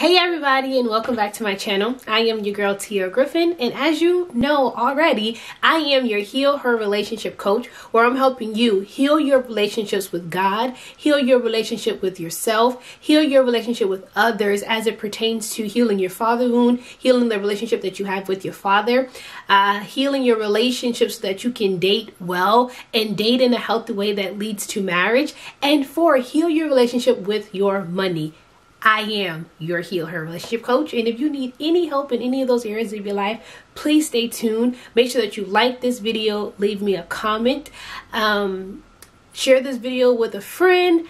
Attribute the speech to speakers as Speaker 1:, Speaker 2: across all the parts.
Speaker 1: Hey everybody and welcome back to my channel. I am your girl TeAire Griffin and as you know already, I am your Heal Her Relationship Coach where I'm helping you heal your relationships with God, heal your relationship with yourself, heal your relationship with others as it pertains to healing your father wound, healing the relationship that you have with your father, uh, healing your relationships so that you can date well and date in a healthy way that leads to marriage, and four, heal your relationship with your money I am your Heal Her Relationship Coach. And if you need any help in any of those areas of your life, please stay tuned. Make sure that you like this video, leave me a comment, um, share this video with a friend,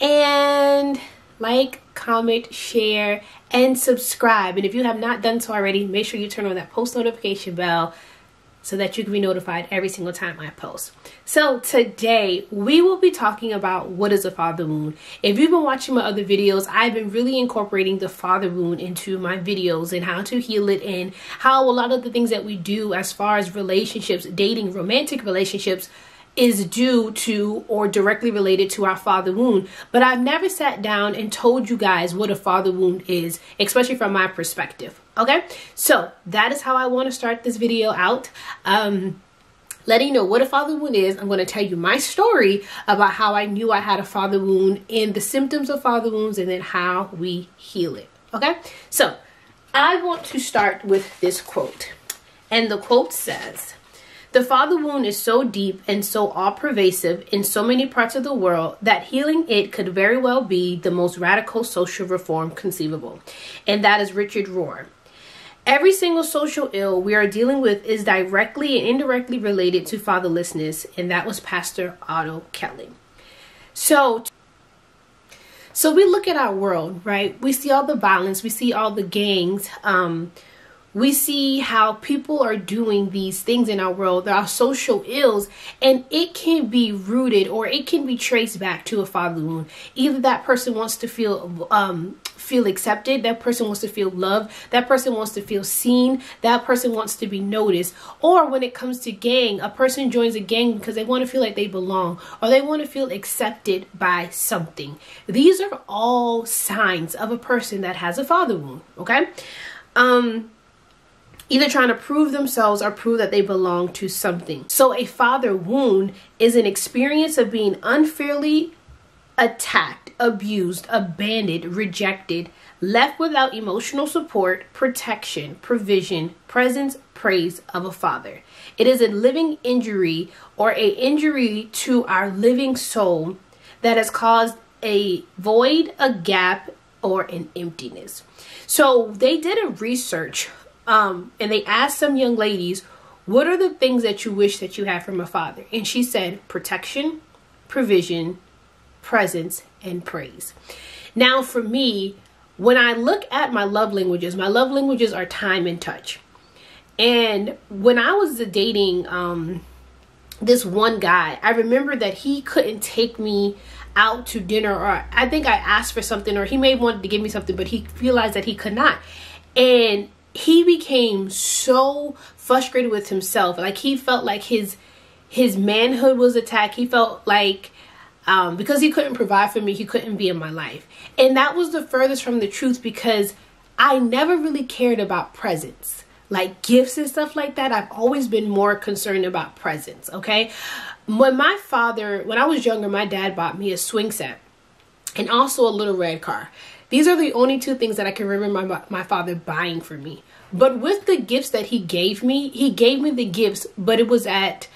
Speaker 1: and like, comment, share, and subscribe. And if you have not done so already, make sure you turn on that post notification bell so that you can be notified every single time I post. So today we will be talking about what is a father wound. If you've been watching my other videos, I've been really incorporating the father wound into my videos and how to heal it and how a lot of the things that we do as far as relationships, dating, romantic relationships, is due to or directly related to our father wound. But I've never sat down and told you guys what a father wound is, especially from my perspective. Okay, so that is how I want to start this video out. Um, letting you know what a father wound is. I'm going to tell you my story about how I knew I had a father wound and the symptoms of father wounds and then how we heal it. Okay, so I want to start with this quote. And the quote says, the father wound is so deep and so all pervasive in so many parts of the world that healing it could very well be the most radical social reform conceivable. And that is Richard Rohr. Every single social ill we are dealing with is directly and indirectly related to fatherlessness, and that was Pastor Otto Kelly. So, so we look at our world, right? We see all the violence, we see all the gangs, um, we see how people are doing these things in our world there are social ills and it can be rooted or it can be traced back to a father wound. Either that person wants to feel um, feel accepted that person wants to feel loved that person wants to feel seen that person wants to be noticed. Or when it comes to gang a person joins a gang because they want to feel like they belong or they want to feel accepted by something. These are all signs of a person that has a father wound okay? Um either trying to prove themselves or prove that they belong to something. So, a father wound is an experience of being unfairly attacked, abused, abandoned, rejected, left without emotional support, protection, provision, presence, praise of a father. It is a living injury or a injury to our living soul that has caused a void, a gap, or an emptiness. So they did a research um, and they asked some young ladies, what are the things that you wish that you had from a father? And she said, protection, provision, presence, and praise. Now, for me, when I look at my love languages, my love languages are time and touch. And when I was dating um, this one guy, I remember that he couldn't take me out to dinner, or I think I asked for something, or he may have wanted to give me something, but he realized that he could not. And he became so frustrated with himself. Like he felt like his his manhood was attacked. He felt like um, because he couldn't provide for me he couldn't be in my life. And that was the furthest from the truth because i never really cared about presents like gifts and stuff like that i've always been more concerned about presence okay? When my father when i was younger my dad bought me a swing set and also a little red car. These are the only two things that I can remember my, my father buying for me. But with the gifts that he gave me, he gave me the gifts, but it was at,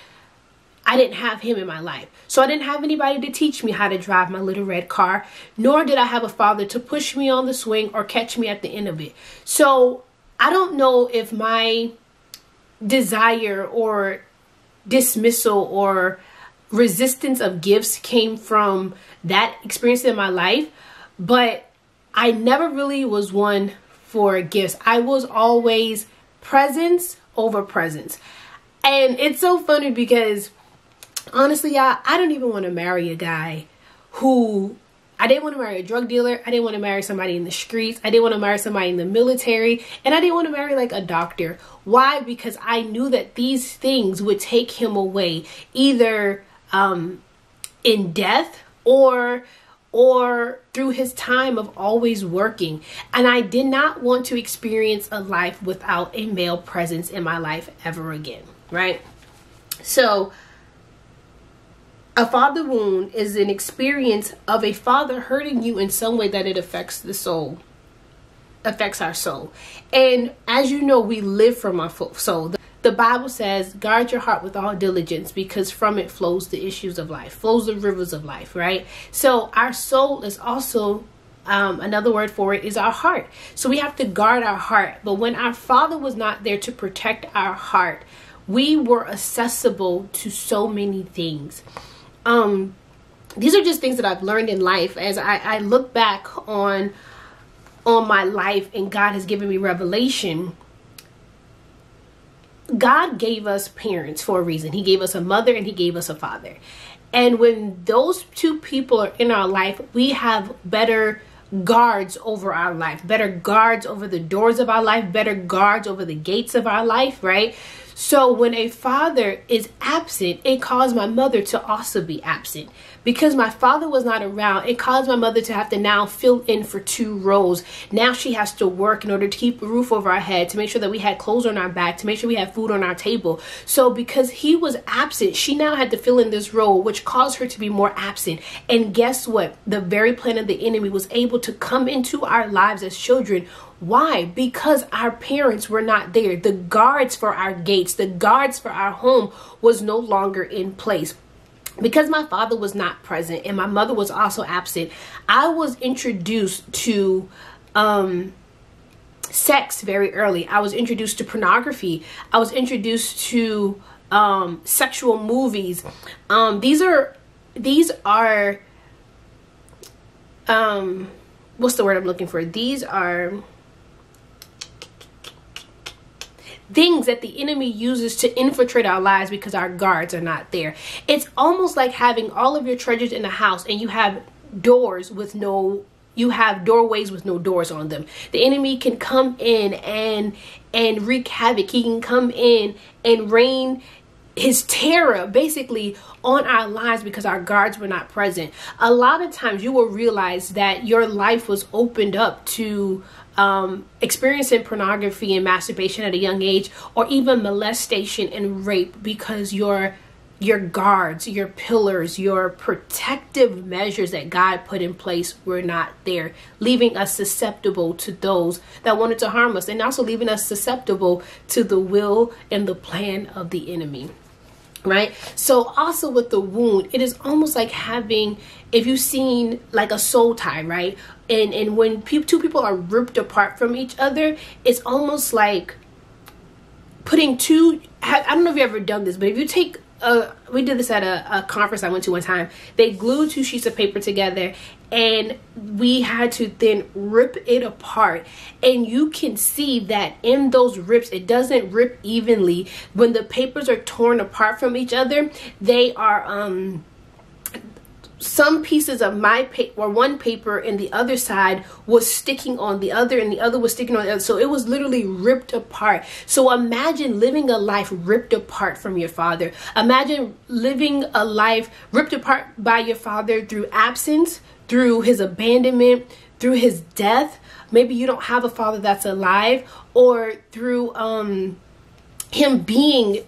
Speaker 1: I didn't have him in my life. So I didn't have anybody to teach me how to drive my little red car, nor did I have a father to push me on the swing or catch me at the end of it. So I don't know if my desire or dismissal or resistance of gifts came from that experience in my life, but I never really was one for gifts. I was always presence over presents. And it's so funny because honestly, y'all, I don't even want to marry a guy who I didn't want to marry a drug dealer. I didn't want to marry somebody in the streets. I didn't want to marry somebody in the military. And I didn't want to marry like a doctor. Why? Because I knew that these things would take him away either um, in death or or through his time of always working. And I did not want to experience a life without a male presence in my life ever again, right? So, a father wound is an experience of a father hurting you in some way that it affects the soul affects our soul and as you know we live from our soul the bible says guard your heart with all diligence because from it flows the issues of life flows the rivers of life right? So our soul is also um, another word for it is our heart. So we have to guard our heart. But when our father was not there to protect our heart we were accessible to so many things. Um, these are just things that I've learned in life as I, I look back on on my life and God has given me revelation. God gave us parents for a reason. He gave us a mother and he gave us a father. And when those two people are in our life, we have better guards over our life, better guards over the doors of our life, better guards over the gates of our life, right? So when a father is absent, it caused my mother to also be absent. Because my father was not around, it caused my mother to have to now fill in for two roles. Now she has to work in order to keep a roof over our head, to make sure that we had clothes on our back, to make sure we had food on our table. So because he was absent, she now had to fill in this role, which caused her to be more absent. And guess what? The very plan of the enemy was able to come into our lives as children why? Because our parents were not there. The guards for our gates, the guards for our home was no longer in place. Because my father was not present and my mother was also absent, I was introduced to um, sex very early. I was introduced to pornography. I was introduced to um, sexual movies. Um, these are these are um, what's the word I'm looking for? These are things that the enemy uses to infiltrate our lives because our guards are not there. It's almost like having all of your treasures in the house and you have doors with no you have doorways with no doors on them. The enemy can come in and and wreak havoc. He can come in and rain his terror basically on our lives because our guards were not present. A lot of times you will realize that your life was opened up to um, experiencing pornography and masturbation at a young age, or even molestation and rape because your your guards, your pillars, your protective measures that God put in place were not there, leaving us susceptible to those that wanted to harm us, and also leaving us susceptible to the will and the plan of the enemy right? So also with the wound it is almost like having if you've seen like a soul tie right and and when pe- two people are ripped apart from each other it's almost like putting two i don't know if you've ever done this but if you take a, we did this at a, a, conference I went to one time. They glued two sheets of paper together and we had to then rip it apart. And you can see that in those rips, it doesn't rip evenly. When the papers are torn apart from each other, they are um some pieces of my paper or one paper and the other side was sticking on the other and the other was sticking on the other. So it was literally ripped apart. So imagine living a life ripped apart from your father. Imagine living a life ripped apart by your father through absence through his abandonment through his death. Maybe you don't have a father that's alive or through um him being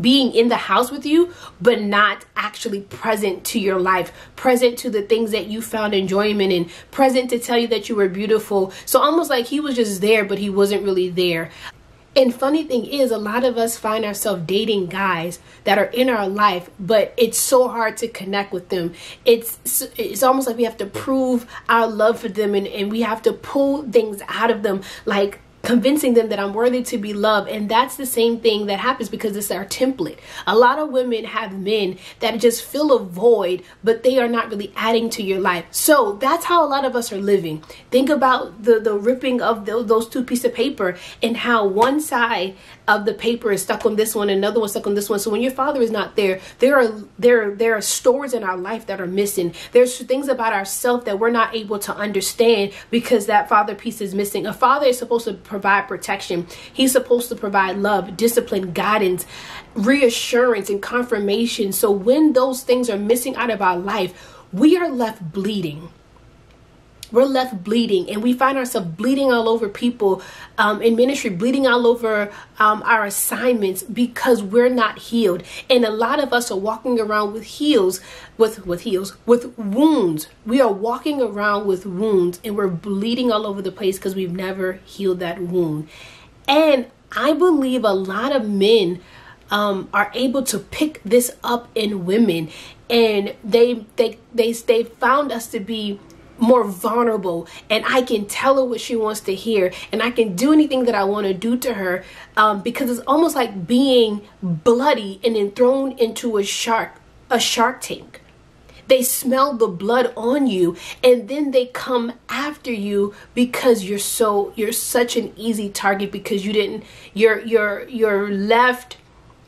Speaker 1: being in the house with you, but not actually present to your life, present to the things that you found enjoyment in, present to tell you that you were beautiful. So almost like he was just there, but he wasn't really there. And funny thing is, a lot of us find ourselves dating guys that are in our life, but it's so hard to connect with them. It's it's almost like we have to prove our love for them, and, and we have to pull things out of them. Like convincing them that I'm worthy to be loved. And that's the same thing that happens because it's our template. A lot of women have men that just fill a void, but they are not really adding to your life. So that's how a lot of us are living. Think about the, the ripping of the, those two pieces of paper and how one side of the paper is stuck on this one, another one stuck on this one. So when your father is not there, there are there there are stores in our life that are missing. There's things about ourselves that we're not able to understand because that father piece is missing. A father is supposed to provide protection. He's supposed to provide love, discipline, guidance, reassurance, and confirmation. So when those things are missing out of our life, we are left bleeding we're left bleeding and we find ourselves bleeding all over people um, in ministry bleeding all over um, our assignments because we're not healed. And a lot of us are walking around with heels with with heels with wounds. We are walking around with wounds and we're bleeding all over the place because we've never healed that wound. And i believe a lot of men um, are able to pick this up in women and they they they they found us to be more vulnerable and I can tell her what she wants to hear and I can do anything that I want to do to her um, because it's almost like being bloody and then thrown into a shark a shark tank. They smell the blood on you and then they come after you because you're so you're such an easy target because you didn't you're you're you're left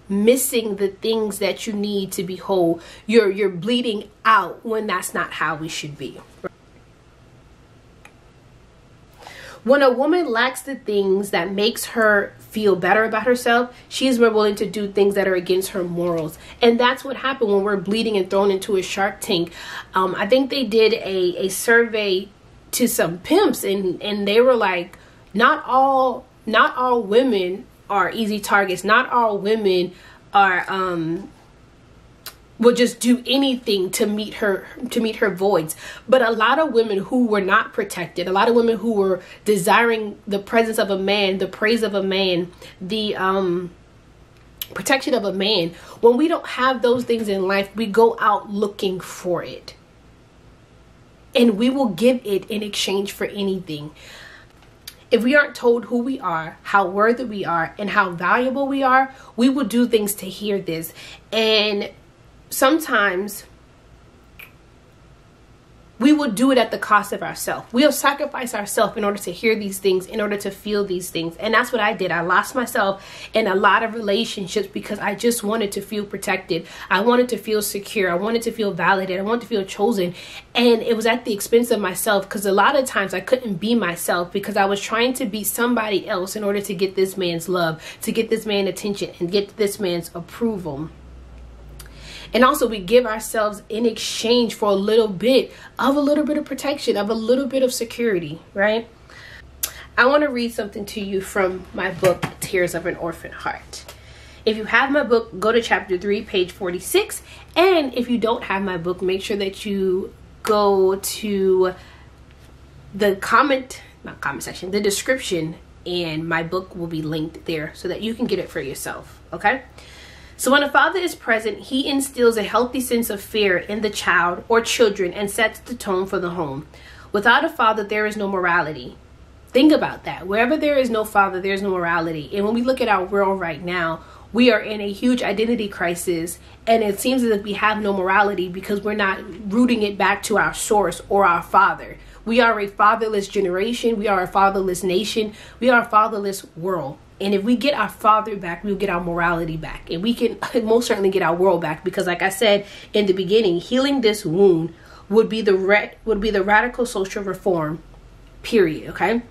Speaker 1: missing the things that you need to be whole. You're you're bleeding out when that's not how we should be When a woman lacks the things that makes her feel better about herself, she is more willing to do things that are against her morals. And that's what happened when we're bleeding and thrown into a shark tank. Um, I think they did a, a survey to some pimps and, and they were like, not all not all women are easy targets. Not all women are um will just do anything to meet her to meet her voids. But a lot of women who were not protected a lot of women who were desiring the presence of a man the praise of a man the um protection of a man when we don't have those things in life we go out looking for it. And we will give it in exchange for anything. If we aren't told who we are, how worthy we are, and how valuable we are, we will do things to hear this. And sometimes we will do it at the cost of ourselves. We'll sacrifice ourselves in order to hear these things, in order to feel these things. And that's what I did. I lost myself in a lot of relationships because I just wanted to feel protected. I wanted to feel secure. I wanted to feel validated. I wanted to feel chosen. And it was at the expense of myself because a lot of times I couldn't be myself because I was trying to be somebody else in order to get this man's love, to get this man attention, and get this man's approval. And also, we give ourselves in exchange for a little bit of a little bit of protection, of a little bit of security, right? I want to read something to you from my book, Tears of an Orphan Heart. If you have my book, go to chapter 3, page 46. And if you don't have my book, make sure that you go to the comment, not comment section, the description, and my book will be linked there so that you can get it for yourself. Okay? So when a father is present, he instills a healthy sense of fear in the child or children and sets the tone for the home. Without a father, there is no morality. Think about that. Wherever there is no father, there's no morality. And when we look at our world right now, we are in a huge identity crisis and it seems as if we have no morality because we're not rooting it back to our source or our father. We are a fatherless generation, we are a fatherless nation, we are a fatherless world. And if we get our father back, we'll get our morality back. And we can most certainly get our world back because like I said in the beginning, healing this wound would be the re- would be the radical social reform period, okay?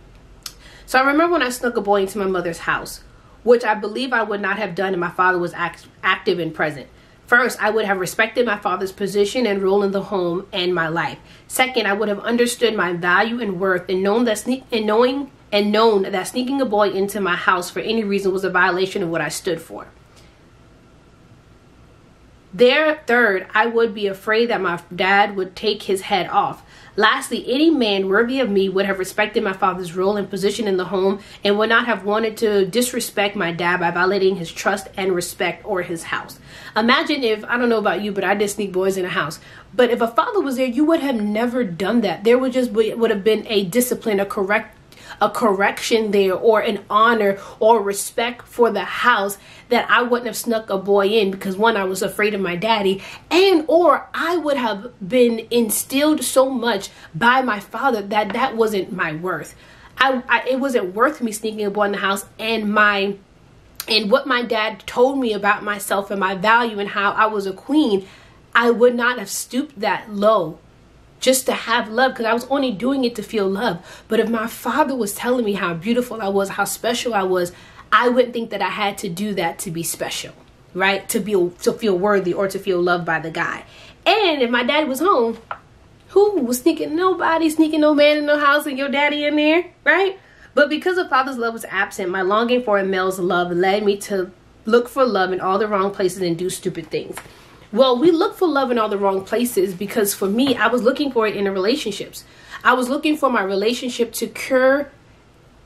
Speaker 1: So I remember when I snuck a boy into my mother's house, which I believe I would not have done if my father was act- active and present. First, I would have respected my father's position and role in the home and my life. Second, I would have understood my value and worth and known that sneak and knowing and known that sneaking a boy into my house for any reason was a violation of what I stood for. There, third, I would be afraid that my dad would take his head off. Lastly, any man worthy of me would have respected my father's role and position in the home and would not have wanted to disrespect my dad by violating his trust and respect or his house. Imagine if, I don't know about you, but I did sneak boys in a house. But if a father was there, you would have never done that. There would just be, would have been a discipline, a correct a correction there or an honor or respect for the house that I wouldn't have snuck a boy in because one I was afraid of my daddy and or I would have been instilled so much by my father that that wasn't my worth. I, I it wasn't worth me sneaking a boy in the house and my and what my dad told me about myself and my value and how I was a queen, I would not have stooped that low just to have love because I was only doing it to feel love. But if my father was telling me how beautiful I was, how special I was, I wouldn't think that I had to do that to be special, right? To be to feel worthy or to feel loved by the guy. And if my dad was home, Who was sneaking? Nobody sneaking no man in no house and your daddy in there, right? But because a father's love was absent, my longing for a male's love led me to look for love in all the wrong places and do stupid things. Well, we look for love in all the wrong places because for me, I was looking for it in the relationships. I was looking for my relationship to cure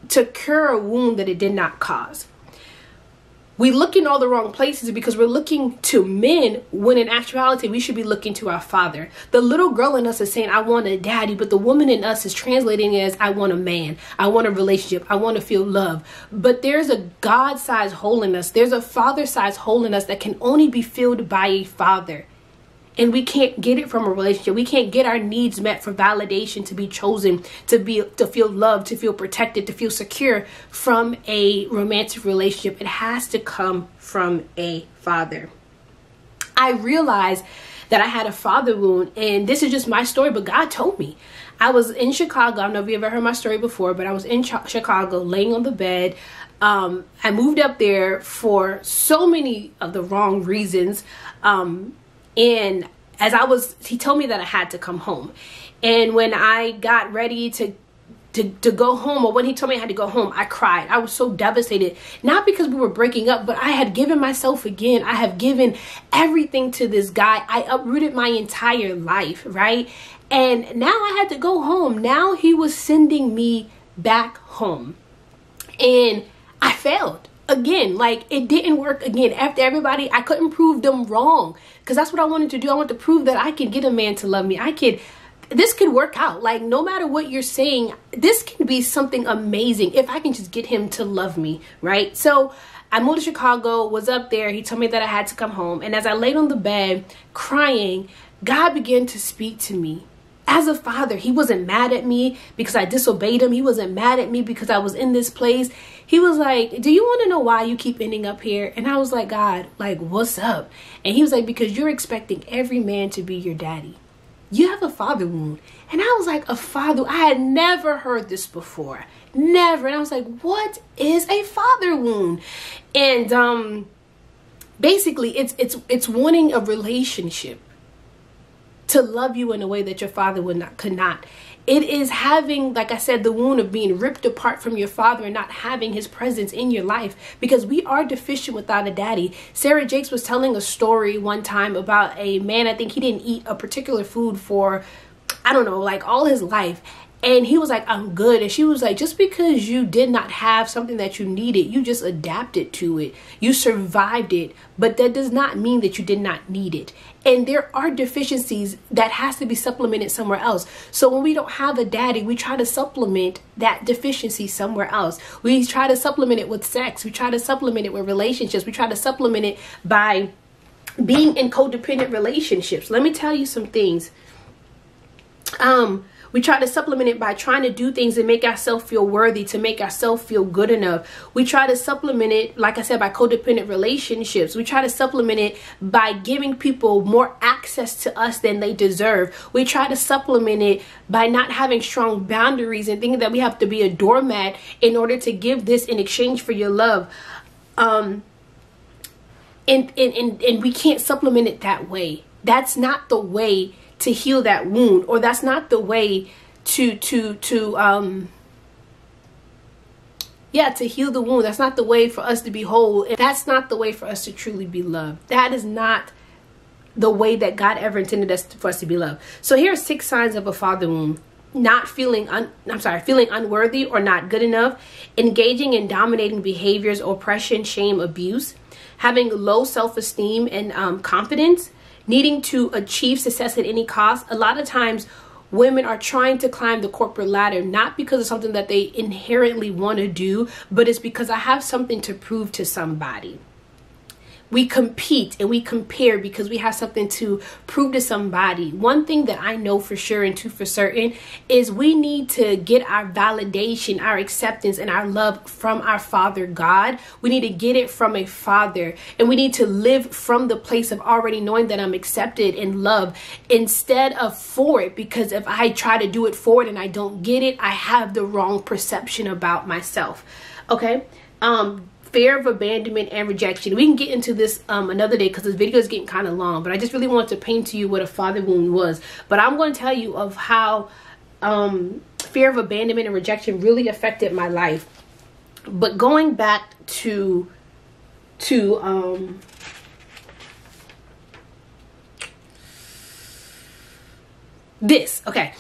Speaker 1: to cure a wound that it did not cause we look in all the wrong places because we're looking to men when in actuality we should be looking to our father. The little girl in us is saying, I want a daddy, but the woman in us is translating as, I want a man, I want a relationship, I want to feel love. But there's a God sized hole in us, there's a father sized hole in us that can only be filled by a father and we can't get it from a relationship. We can't get our needs met for validation to be chosen to be to feel loved to feel protected to feel secure from a romantic relationship. It has to come from a father. I realized that i had a father wound and this is just my story but god told me. I was in chicago. I don't know if you ever heard my story before but i was in Ch- chicago laying on the bed. Um, I moved up there for so many of the wrong reasons. Um, and as I was, he told me that I had to come home. And when I got ready to to, to go home or when he told me I had to go home, I cried. I was so devastated. Not because we were breaking up, but I had given myself again. I have given everything to this guy. I uprooted my entire life, right? And now I had to go home. Now he was sending me back home. And I failed again like it didn't work again. After everybody i couldn't prove them wrong because that's what i wanted to do. I want to prove that i could get a man to love me. I could this could work out. Like no matter what you're saying this can be something amazing if i can just get him to love me right? So i moved to chicago was up there. He told me that i had to come home. And as i laid on the bed crying god began to speak to me as a father, he wasn't mad at me because I disobeyed him. He wasn't mad at me because I was in this place. He was like, Do you want to know why you keep ending up here? And I was like, God, like, what's up? And he was like, Because you're expecting every man to be your daddy. You have a father wound. And I was like, A father? I had never heard this before. Never. And I was like, What is a father wound? And, um, basically it's it's it's wanting a relationship to love you in a way that your father would not could not. It is having, like I said, the wound of being ripped apart from your father and not having his presence in your life because we are deficient without a daddy. Sarah Jakes was telling a story one time about a man, I think he didn't eat a particular food for I don't know, like all his life. And he was like, I'm good. And she was like, just because you did not have something that you needed, you just adapted to it. You survived it. But that does not mean that you did not need it. And there are deficiencies that has to be supplemented somewhere else. So when we don't have a daddy, we try to supplement that deficiency somewhere else. We try to supplement it with sex. We try to supplement it with relationships. We try to supplement it by being in codependent relationships. Let me tell you some things. Um, we try to supplement it by trying to do things and make ourselves feel worthy, to make ourselves feel good enough. We try to supplement it, like I said, by codependent relationships. We try to supplement it by giving people more access to us than they deserve. We try to supplement it by not having strong boundaries and thinking that we have to be a doormat in order to give this in exchange for your love. Um, and, and, and, and we can't supplement it that way. That's not the way to heal that wound or that's not the way to to to um yeah to heal the wound. That's not the way for us to be whole that's not the way for us to truly be loved. That is not the way that god ever intended us for us to be loved. So here are six signs of a father wound. Not feeling un, i'm sorry feeling unworthy or not good enough engaging in dominating behaviors oppression shame abuse having low self-esteem and um, confidence needing to achieve success at any cost, a lot of times women are trying to climb the corporate ladder not because of something that they inherently want to do, but it's because I have something to prove to somebody we compete and we compare because we have something to prove to somebody. One thing that I know for sure and two for certain is we need to get our validation, our acceptance, and our love from our Father God. We need to get it from a Father and we need to live from the place of already knowing that I'm accepted and loved instead of for it because if I try to do it for it and I don't get it, I have the wrong perception about myself. Okay? Um fear of abandonment and rejection. We can get into this um, another day because this video is getting kind of long, but I just really want to paint to you what a father wound was. But I'm going to tell you of how um, fear of abandonment and rejection really affected my life. But going back to to um, this, okay.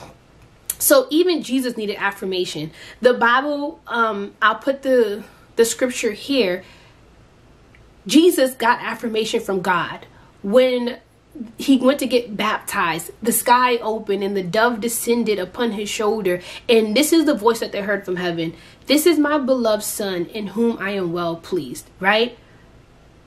Speaker 1: So even Jesus needed affirmation. The Bible, um, I'll put the the scripture here. Jesus got affirmation from God when he went to get baptized. The sky opened and the dove descended upon his shoulder. And this is the voice that they heard from heaven. This is my beloved son in whom I am well pleased, right?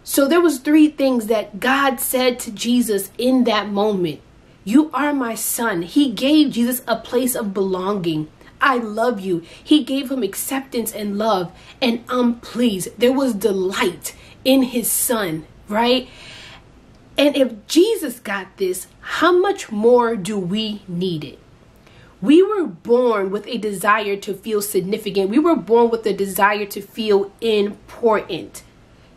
Speaker 1: So there was three things that God said to Jesus in that moment. You are my son. He gave Jesus a place of belonging. I love you. He gave him acceptance and love. And um, I'm pleased. There was delight in his son, right? And if Jesus got this, how much more do we need it? We were born with a desire to feel significant. We were born with a desire to feel important,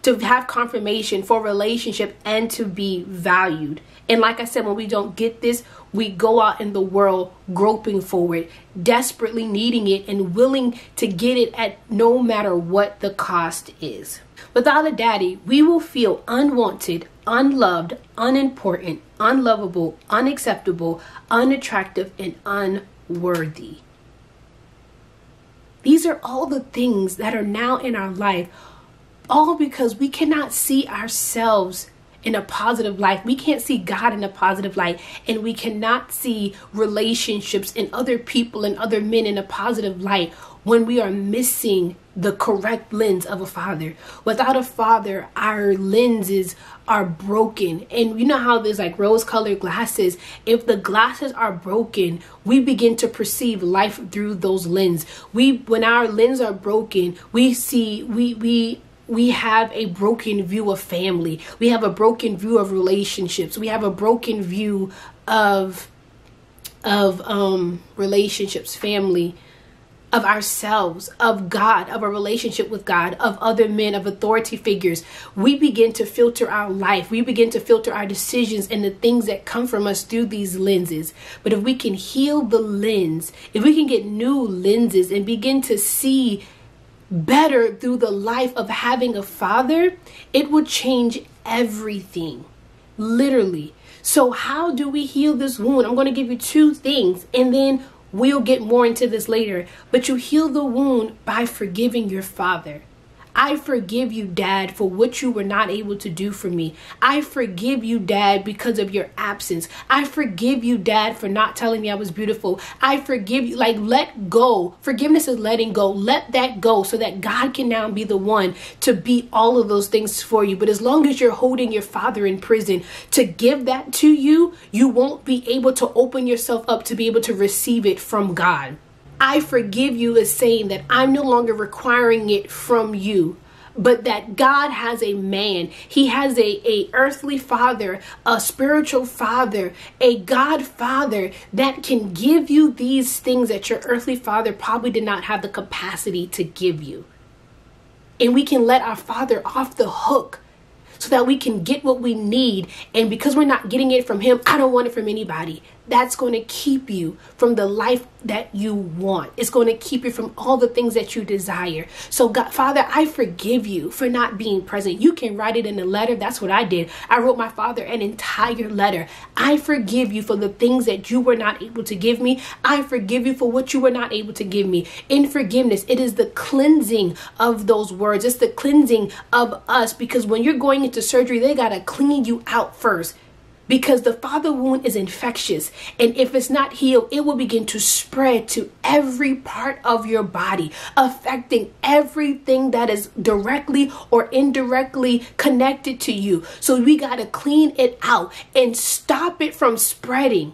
Speaker 1: to have confirmation for relationship and to be valued. And like I said, when we don't get this, we go out in the world groping for it, desperately needing it, and willing to get it at no matter what the cost is. Without a daddy, we will feel unwanted, unloved, unimportant, unlovable, unacceptable, unattractive, and unworthy. These are all the things that are now in our life, all because we cannot see ourselves in a positive light. We can't see God in a positive light, and we cannot see relationships and other people and other men in a positive light when we are missing the correct lens of a father. Without a father, our lenses are broken. And you know how there's like rose colored glasses? If the glasses are broken, we begin to perceive life through those lenses. We when our lenses are broken, we see we we we have a broken view of family. We have a broken view of relationships. We have a broken view of of um relationships, family, of ourselves, of God, of a relationship with God, of other men, of authority figures. We begin to filter our life. We begin to filter our decisions and the things that come from us through these lenses. But if we can heal the lens, if we can get new lenses and begin to see better through the life of having a father, it would change everything. Literally. So, how do we heal this wound? I'm going to give you two things and then we'll get more into this later. But you heal the wound by forgiving your father. I forgive you, Dad, for what you were not able to do for me. I forgive you, Dad, because of your absence. I forgive you, Dad, for not telling me I was beautiful. I forgive you. Like, let go. Forgiveness is letting go. Let that go so that God can now be the one to be all of those things for you. But as long as you're holding your father in prison to give that to you, you won't be able to open yourself up to be able to receive it from God. I forgive you is saying that I'm no longer requiring it from you but that God has a man. He has a, a earthly father, a spiritual father, a God father that can give you these things that your earthly father probably did not have the capacity to give you. And we can let our father off the hook so that we can get what we need. And because we're not getting it from him, I don't want it from anybody that's going to keep you from the life that you want. It's going to keep you from all the things that you desire. So, God, Father, I forgive you for not being present. You can write it in a letter. That's what I did. I wrote my father an entire letter. I forgive you for the things that you were not able to give me. I forgive you for what you were not able to give me. In forgiveness, it is the cleansing of those words, it's the cleansing of us because when you're going into surgery, they got to clean you out first because the father wound is infectious and if it's not healed it will begin to spread to every part of your body affecting everything that is directly or indirectly connected to you. So we got to clean it out and stop it from spreading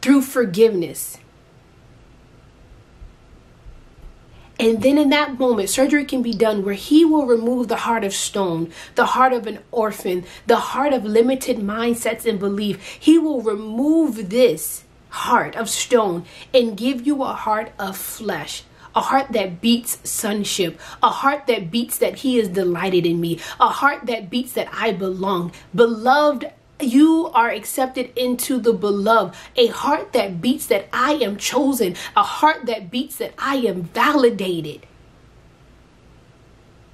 Speaker 1: through forgiveness And then in that moment, surgery can be done where he will remove the heart of stone, the heart of an orphan, the heart of limited mindsets and belief. He will remove this heart of stone and give you a heart of flesh, a heart that beats sonship, a heart that beats that He is delighted in me, a heart that beats that I belong. Beloved, you are accepted into the beloved, a heart that beats that I am chosen, a heart that beats that I am validated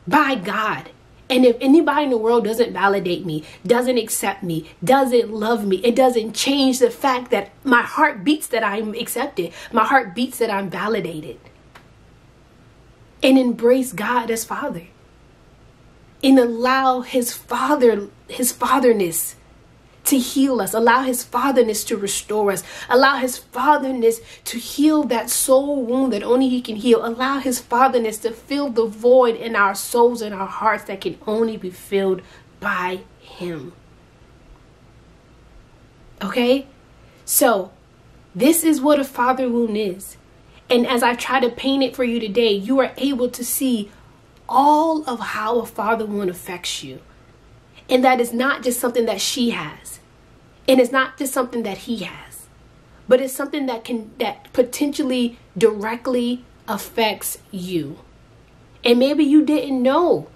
Speaker 1: by God. And if anybody in the world doesn't validate me, doesn't accept me, doesn't love me, it doesn't change the fact that my heart beats that I'm accepted. My heart beats that I'm validated. And embrace God as Father. And allow his father, his fatherness to heal us. Allow his fatherness to restore us. Allow his fatherness to heal that soul wound that only he can heal. Allow his fatherness to fill the void in our souls and our hearts that can only be filled by him. Okay? So, this is what a father wound is. And as I try to paint it for you today, you are able to see all of how a father wound affects you. And that is not just something that she has. And it's not just something that he has, but it's something that can that potentially directly affects you. And maybe you didn't know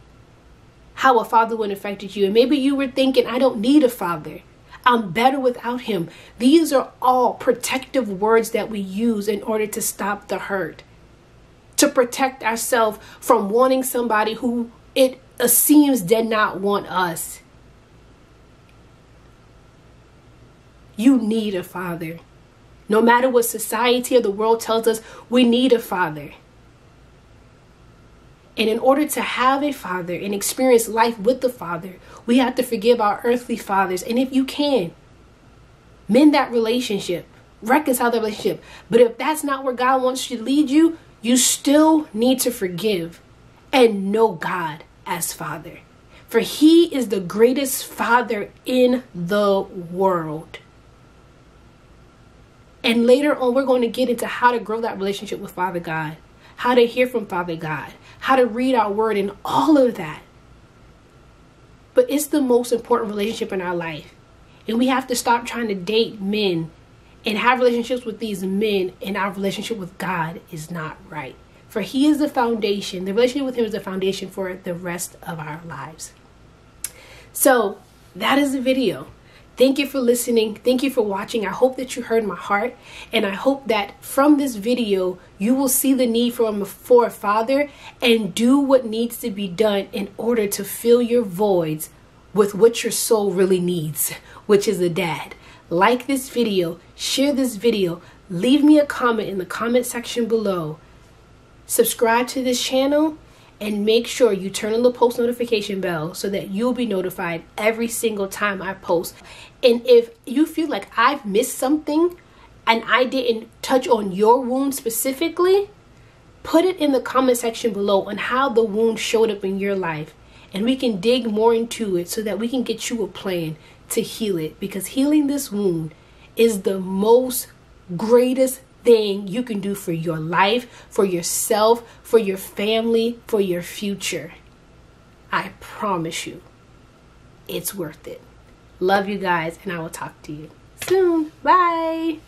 Speaker 1: how a father would affected you. And maybe you were thinking, I don't need a father. I'm better without him. These are all protective words that we use in order to stop the hurt, to protect ourselves from wanting somebody who it seems did not want us. You need a father. No matter what society or the world tells us, we need a father. And in order to have a father and experience life with the father, we have to forgive our earthly fathers. And if you can, mend that relationship, reconcile the relationship. But if that's not where God wants you to lead you, you still need to forgive and know God as Father. For He is the greatest Father in the world. And later on, we're going to get into how to grow that relationship with Father God, how to hear from Father God, how to read our word, and all of that. But it's the most important relationship in our life. And we have to stop trying to date men and have relationships with these men, and our relationship with God is not right. For He is the foundation, the relationship with Him is the foundation for the rest of our lives. So, that is the video. Thank you for listening. Thank you for watching. I hope that you heard my heart. And I hope that from this video, you will see the need for a, for a father and do what needs to be done in order to fill your voids with what your soul really needs, which is a dad. Like this video, share this video, leave me a comment in the comment section below. Subscribe to this channel and make sure you turn on the post notification bell so that you'll be notified every single time I post. And if you feel like I've missed something and I didn't touch on your wound specifically, put it in the comment section below on how the wound showed up in your life. And we can dig more into it so that we can get you a plan to heal it. Because healing this wound is the most greatest thing you can do for your life, for yourself, for your family, for your future. I promise you, it's worth it. Love you guys, and I will talk to you soon. Bye.